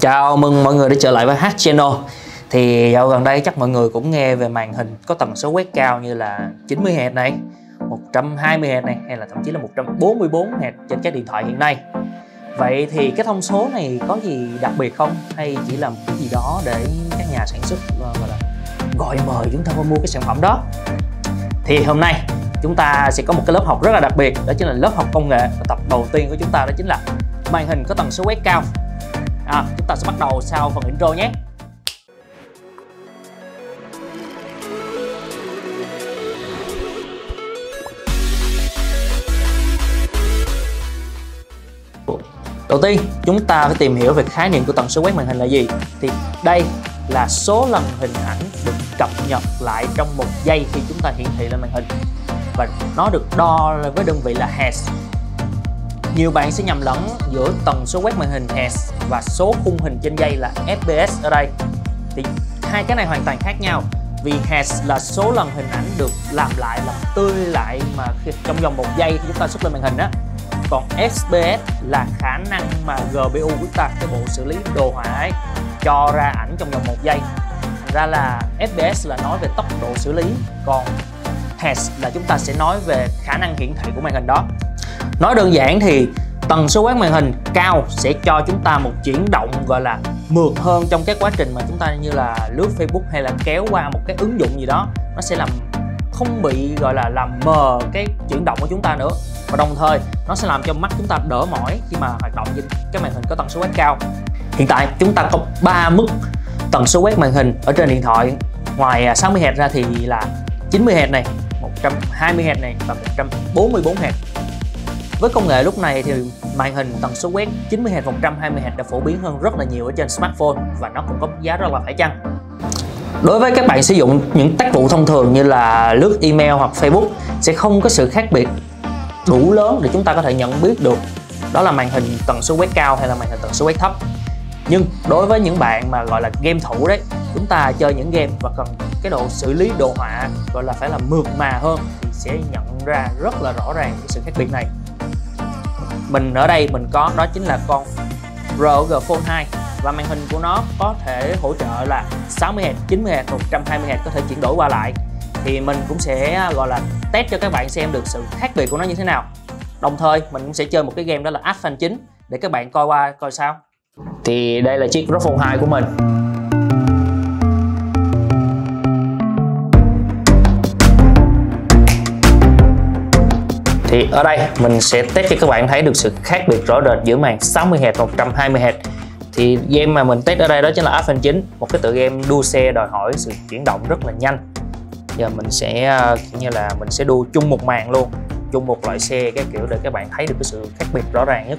Chào mừng mọi người đã trở lại với H Channel. Thì dạo gần đây chắc mọi người cũng nghe về màn hình có tần số quét cao như là 90Hz này 120Hz này, hay là thậm chí là 144Hz trên các điện thoại hiện nay. Vậy thì cái thông số này có gì đặc biệt không? Hay chỉ là một cái gì đó để các nhà sản xuất ờ, gọi là, gọi mời chúng ta qua mua cái sản phẩm đó? Thì hôm nay chúng ta sẽ có một cái lớp học rất là đặc biệt, Đó chính là lớp học công nghệ. Và tập đầu tiên của chúng ta đó chính là màn hình có tần số quét cao à, chúng ta sẽ bắt đầu sau phần intro nhé Đầu tiên, chúng ta phải tìm hiểu về khái niệm của tần số quét màn hình là gì. Thì đây là số lần hình ảnh được cập nhật lại trong một giây khi chúng ta hiển thị lên màn hình. Và nó được đo với đơn vị là Hz nhiều bạn sẽ nhầm lẫn giữa tần số quét màn hình Hz và số khung hình trên dây là FPS ở đây. Thì hai cái này hoàn toàn khác nhau vì Hz là số lần hình ảnh được làm lại làm tươi lại mà khi, trong vòng một giây khi chúng ta xuất lên màn hình á. Còn FPS là khả năng mà GPU của chúng ta cái bộ xử lý đồ họa ấy cho ra ảnh trong vòng một giây. Thành ra là FPS là nói về tốc độ xử lý còn Hz là chúng ta sẽ nói về khả năng hiển thị của màn hình đó nói đơn giản thì tần số quét màn hình cao sẽ cho chúng ta một chuyển động, gọi là, mượt hơn trong cái quá trình mà chúng ta như là lướt Facebook hay là kéo qua một cái ứng dụng gì đó. Nó sẽ làm không bị, gọi là, làm mờ cái chuyển động của chúng ta nữa. Và đồng thời, nó sẽ làm cho mắt chúng ta đỡ mỏi khi mà hoạt động trên cái màn hình có tần số quét cao. Hiện tại chúng ta có 3 mức tần số quét màn hình ở trên điện thoại. Ngoài à, 60 Hz ra thì là 90 Hz này 120 Hz này và 144 Hz với công nghệ lúc này thì màn hình tần số quét 90Hz 120Hz đã phổ biến hơn rất là nhiều ở trên smartphone và nó cũng có giá rất là phải chăng. Đối với các bạn sử dụng những tác vụ thông thường như là lướt email hoặc Facebook sẽ không có sự khác biệt đủ lớn để chúng ta có thể nhận biết được đó là màn hình tần số quét cao hay là màn hình tần số quét thấp. Nhưng đối với những bạn mà gọi là game thủ đấy, chúng ta chơi những game và cần cái độ xử lý đồ họa gọi là phải là mượt mà hơn thì sẽ nhận ra rất là rõ ràng cái sự khác biệt này mình ở đây mình có đó chính là con ROG Phone 2 và màn hình của nó có thể hỗ trợ là 60Hz, 90Hz, 120Hz có thể chuyển đổi qua lại. Thì mình cũng sẽ à, gọi là test cho các bạn xem được sự khác biệt của nó như thế nào. Đồng thời mình cũng sẽ chơi một cái game đó là Asphalt 9 để các bạn coi qua coi sao. Thì đây là chiếc ROG Phone 2 của mình. Thì ở đây mình sẽ test cho các bạn thấy được sự khác biệt rõ rệt giữa màn 60Hz và 120Hz thì game mà mình test ở đây đó chính là Asphalt 9 một cái tựa game đua xe đòi hỏi sự chuyển động rất là nhanh. Giờ mình sẽ à, kiểu như là mình sẽ đua chung một màn luôn, chung một loại xe, cái kiểu để các bạn thấy được cái sự khác biệt rõ ràng nhất.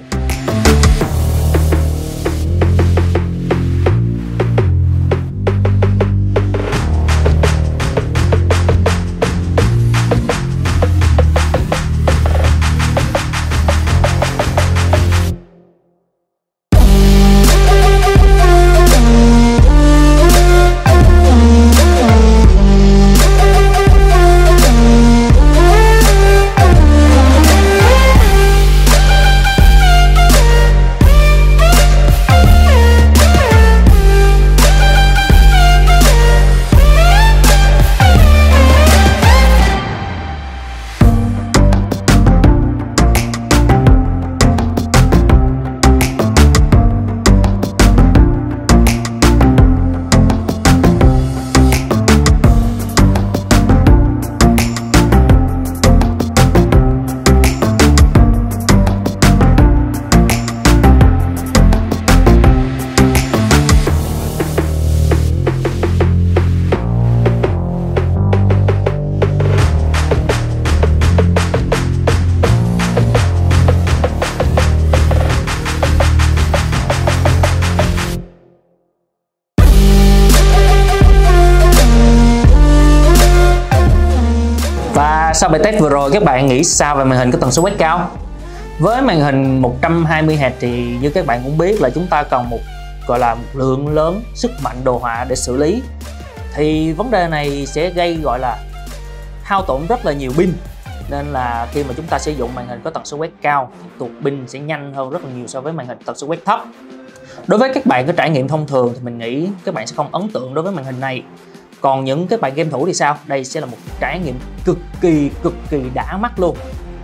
Sau bài test vừa rồi, các bạn nghĩ sao về màn hình có tần số quét cao? Với màn hình 120Hz thì như các bạn cũng biết là chúng ta cần một, gọi là một lượng lớn sức mạnh đồ họa để xử lý. Thì vấn đề này sẽ gây, gọi là, hao tổn rất là nhiều pin. Nên là khi mà chúng ta sử dụng màn hình có tần số quét cao, tuột pin sẽ nhanh hơn rất là nhiều so với màn hình tần số quét thấp. Đối với các bạn có trải nghiệm thông thường thì mình nghĩ các bạn sẽ không ấn tượng đối với màn hình này còn những cái bạn game thủ thì sao? Đây sẽ là một trải nghiệm cực kỳ cực kỳ đã mắt luôn.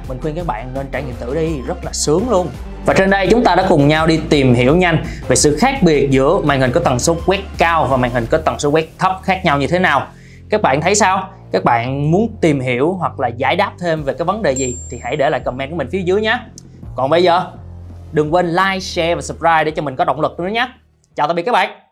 Mình khuyên các bạn nên trải nghiệm thử đi, rất là sướng luôn. Và trên đây chúng ta đã cùng nhau đi tìm hiểu nhanh về sự khác biệt giữa màn hình có tần số quét cao và màn hình có tần số quét thấp khác nhau như thế nào. Các bạn thấy sao? Các bạn muốn tìm hiểu hoặc là giải đáp thêm về cái vấn đề gì thì hãy để lại comment của mình phía dưới nhé. Còn bây giờ, đừng quên like, share và subscribe để cho mình có động lực nữa nhé. Chào tạm biệt các bạn.